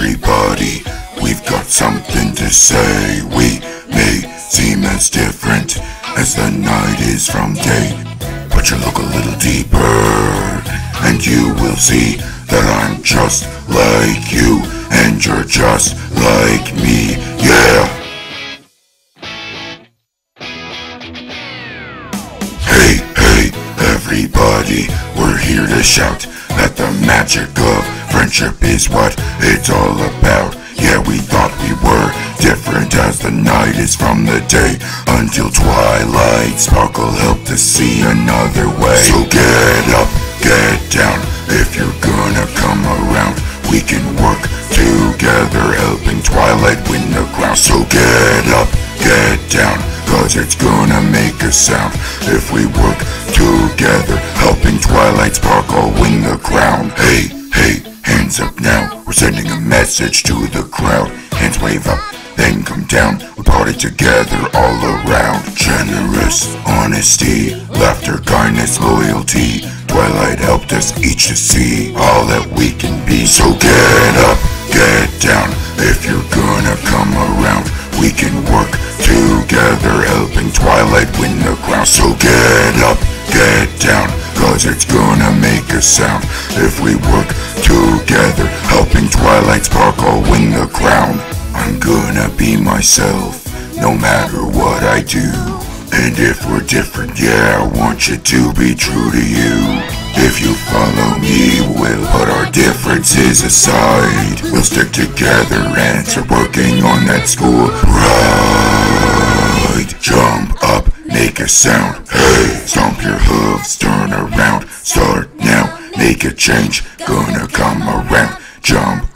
everybody. We've got something to say. We may seem as different as the night is from day. But you look a little deeper, and you will see that I'm just like you, and you're just like me. Yeah! Hey, hey, everybody, we're here to shout that the magic of friendship is what it's all about. Yeah, we thought we were different as the night is from the day until twilight sparkle helped us see another way. So get up, get down if you're gonna come around. We can work together, helping Twilight win the crown. So get up, get down, cause it's gonna make a sound if we work together, helping Twilight Sparkle win the crown. Hey, hey, hands up now, we're sending a message to the crowd. Hands wave up, then come down, we party together all around. Generous, honesty, laughter, kindness, loyalty. Twilight helped us each to see all that we can be. So get up, get down, if you're gonna come around. We can work together, helping Twilight win the crown. So get up, get down, cause it's gonna make a sound. If we work Twilight Sparkle win the crown. I'm gonna be myself, no matter what I do. And if we're different, yeah, I want you to be true to you. If you follow me, we'll put our differences aside. We'll stick together and start working on that school pride. Jump up, make a sound. Hey, stomp your hooves, turn around. Start now, make a change. Gonna come around. Jump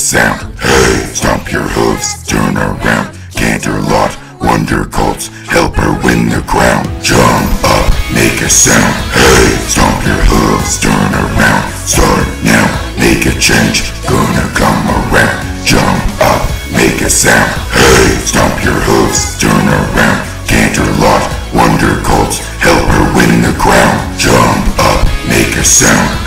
sound. Hey, stomp your hooves, turn around. Canterlot, Wonder Colts, help her win the crown. Jump up, make a sound. Hey, stomp your hooves, turn around. Start now, make a change. Gonna come around. Jump up, make a sound. Hey, stomp your hooves, turn around. Canterlot, Wonder Colts, help her win the crown. Jump up, make a sound.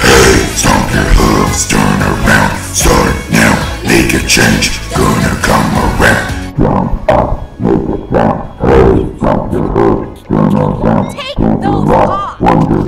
Change. Gonna come around. Jump up, make a sound. Hey, stomp your hooves, turn around. Take those off. Wonder